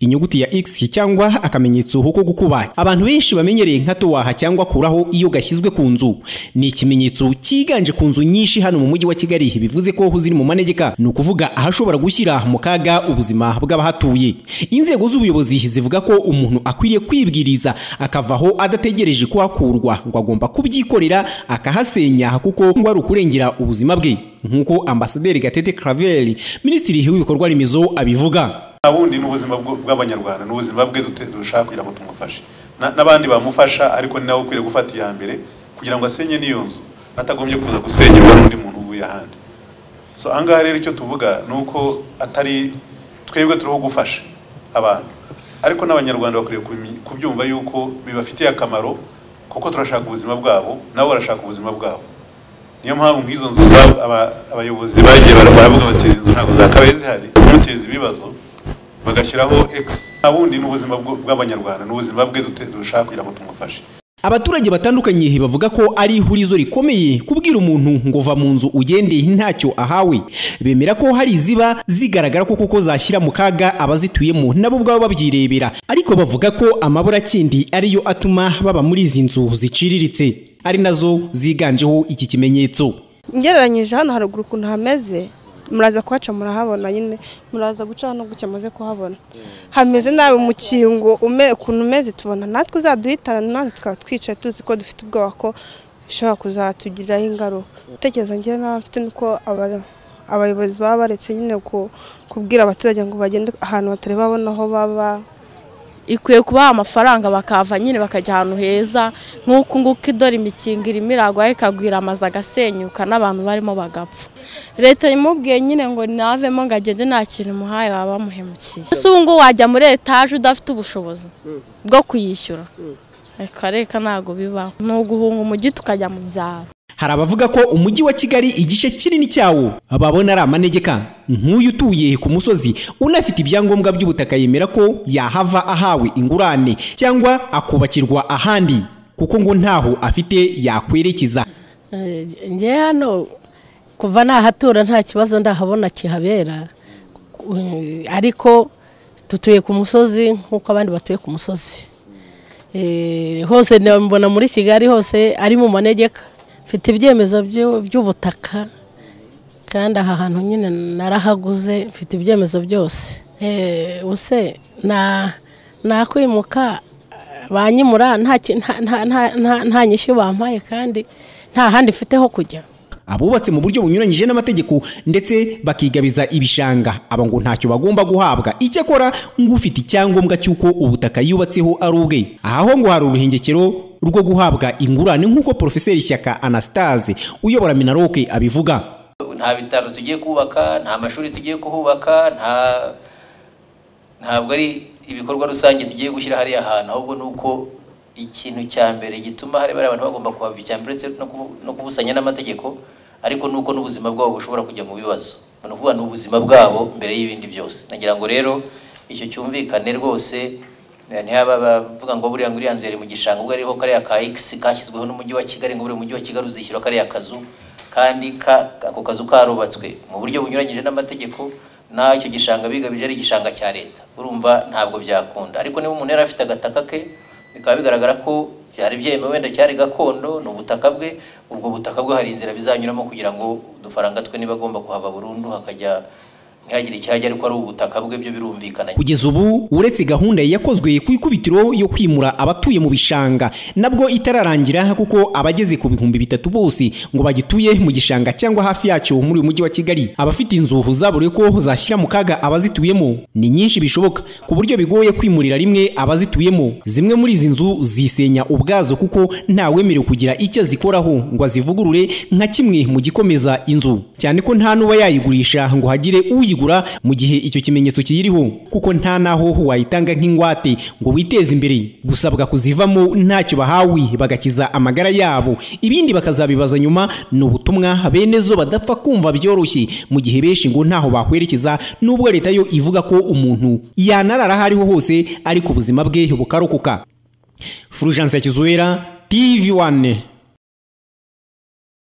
inyuguti ya X cyangwa akamenyetso ko gukuba. Abantu benshi bamenyereye nka towaha cyangwa kuraho iyo gashyizwe ku nzu. Ni ikimenyetso cyiganje ku nzu nyinshi hano mu mujyi wa Kigali. Bivuze ko ziri mu manegeka. Ni ukuvuga ahashobora gushyira mu kaga ubuzima bw'abahatuye. Inzego z'ubuyobozi zivuga ko umuntu akwiriye kwibwiriza akavaho adategereje kuhakurwa ngo agomba kubyikorera akahasenya kuko ngo ari ukurengera ubuzima bwe. Nk'uko ambasaderi Gatete Claver minisitiri w'ibikorwa remezo abivuga. Ubundi ni ubuzima bw'abanyarwanda ni ubuzima bwe dushaka kugira ngo tumufashe. N'abandi bamufasha ariko ni nawe ukwiriye gufata iya mbere kugira ngo asenye n'iyo nzu. Atagombye kuza gusenyerwa n'undi muntu uvuye ahandi so ahangaha rero icyo tuvuga ni uko atari twebwe turiho gufasha abantu. Ariko n'abanyarwanda bakwiriye kubyumva yuko bibafitiye akamaro kuko turashaka ubuzima bwabo nabo barashaka ubuzima bwabo. Niyo mpamvu nk'izo nzu abayobozi bagiye baravuga bati izi nzu ntabwo zakabaye zihari. Kumuteza ibibazo bagashyiraho X. Abundi ni ubuzima bw'abanyarwanda ni ubuzima bwe dushaka kugira ngo tumufashe. Abaturage batandukanye bavuga ko ari ihurizo rikomeye kubwira umuntu ngo va mu nzu ugende ntacyo ahawe. Bemera ko hari iziba zigaragara ko kuko zashyira mu kaga abazituyemo nabo ubwabo babyirebera. Ariko bavuga ko amaburakindi ariyo atuma baba muri izi nzu ziciriritse. Ari na zo ziganjeho iki kimenyetso. Ngereranyije hano haruguru ukuntu hameze. Muraza kuhaca murahabona nyine. Muraza guca hano gutya muze kuhabona. Hameze nabi umukingo ukuntu umeze tubona. Natwe uzaduhitana natwe tukaba twicaye tuzi ko dufite ubwoba ko bishobora kuzatugiraho ingaruka. Gutekereza ngewe nawe mfite nuko abayobozi baba baretse nyine kubwira abaturage ngo bagende ahantu batari babona aho baba. Ikwiye kubaha amafaranga bakava nyine bakajya ahantu heza nk'uku nguku idora imikingo irimo iragwa ikagwira amazu agasenyuka n'abantu barimo bagapfa. Leta imubwiye nyine ngo navemo ngo agende nta kintu umuhaye baba bamuhemukiye. Ese ubu ngubu wajya muri etaje udafite ubushobozi bwo kuyishyura? Reka reka ntabwo bibaho ni uguhunga umujyi tukajya mu byaro. Hari abavuga ko umujyi wa kigali igice kinini cyawo babona ari amanegeka. Nk'uyu utuye ku musozi unafite ibyangombwa by'ubutaka yemera ko yahava ahawe ingurane cyangwa akubakirwa ahandi kuko ngo ntaho afite yakwerekeza. Njye hano kuva nahatura nta kibazo ndahabona kihabera. Ariko dutuye ku musozi nk'uko abandi batuye ku musozi. Hose mbona muri kigali hose ari mu manegeka. Mfite ibyemezo by'ubutaka kandi aha hantu nyine narahaguze mfite ibyemezo byose. Use nakwimuka banyimura nta nyishyu bampaye kandi nta handi mfite ho kujya. Abubatse mu buryo bunyuranyije n'amategeko ndetse bakigabiza ibishanga. Aba ngo ntacyo bagomba guhabwa. Icyakora ngo ufite icyangombwa cy'uko ubutaka yubatseho ari ubwe. Aha ho ngo hari uruhengekero rwo guhabwa ingurane nk'uko porofeseri shyaka anastase uyobora minaroke abivuga. Nta bitaro tugiye kubaka nta mashuri tugiye kuhubaka nta ntabwo ari ibikorwa rusange tugiye gushyira hariya hantu ahubwo ni uko ikintu cya mbere gituma hari abantu bagomba kuhava icya mbere ndetse no kubusanya n'amategeko ariko nuko n'ubuzima bwabo bushobora kujya mu bibazo. Ni ukuvuga ni ubuzima bwabo mbere y'ibindi byose. Nagira ngo rero icyo cyumvikane rwose ntihaba bavuga ngo buriya ngo uriya nzu yari mu gishanga ubwo ariho kariya ka x kashyizweho n'umujyi wa kigali ngo buriya mujyi wa kigali uzishyura kariya kazu kandi ako kazu karubatswe. Mu buryo bunyuranyije n'amategeko n'icyo gishanga bigabije ari igishanga cya leta. Urumva ntabwo byakunda. Ariko niba umuntu yari afite agataka ke bikaba bigaragara ko byari byemewe wenda cyari gakondo ni ubutaka bwe. Ubwo butaka bwe hari inzira bizanyuramo kugira ngo udufaranga twe niba agomba kuhava burundu hakajya ntihagire icyajya ariko ari ubutaka bwe byo birumvikana kugeza ubu uretse gahunda yakozwe ku ikubitiro yo kwimura abatuye mu bishanga nabwo itararangira kuko abageze ku bihumbi bitatu bose ngo bagituye mu gishanga cyangwa hafi yacyo muri uyu mujyi wa kigali abafite inzu zaburiwe ko zashyira mu kaga abazituyemo. Ni nyinshi bishoboka ku buryo bigoye kwimurira rimwe abazituyemo. Zimwe muri izi nzu zisenya ubwazo kuko ntawemerewe kugira icyo azikoraho ngo azivugurure nka kimwe mu gikomeza inzu. Cyane ko nta n'uba yayigurisha ngo hagire uyi mu gihe icyo kimenyetso kiyiriho kuko nta naho wayitanga nk'ingwate ngo witeze imbere. Gusabwa kuzivamo ntacyo bahawe bagakiza amagara yabo. Ibindi bakazabibaza nyuma ni ubutumwa bene zo badapfa kumva byoroshye. Mu gihe benshi ngo ntaho bakwerekeza nubwo leta yo ivuga ko umuntu yanarara aho ariho hose ariko ubuzima bwe bukarokoka. Fulgence Kizuera TV1